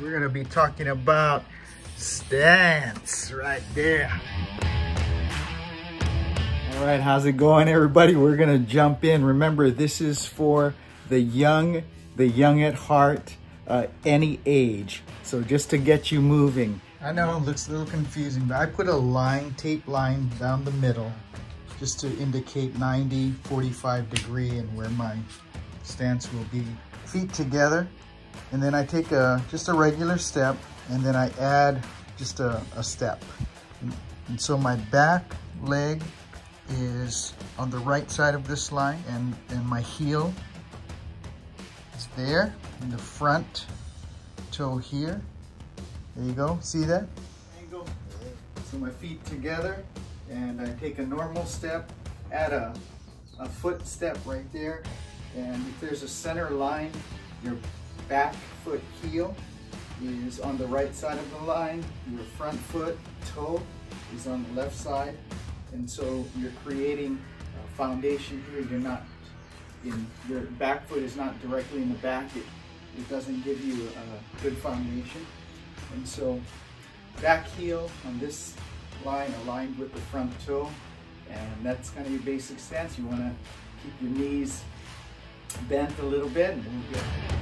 we're gonna be talking about stance right there. All right, how's it going everybody? We're gonna jump in. Remember, this is for the young, the young at heart, uh, any age. So just to get you moving. I know it looks a little confusing, but I put a line, tape line down the middle just to indicate 90, 45 degree and where my stance will be. Feet together, and then I take a just a regular step, and then I add just a, a step. And, so my back leg is on the right side of this line, and, and my heel is there, in the front toe here. There you go, see that? Angle. So my feet together, and I take a normal step, add a, a foot step right there, and if there's a center line, your back foot heel is on the right side of the line, your front foot toe is on the left side, and so you're creating a foundation here. You're not in, your back foot is not directly in the back. It, it doesn't give you a good foundation. And so back heel on this line aligned with the front toe. And that's kind of your basic stance. You want to keep your knees bent a little bit and we'll get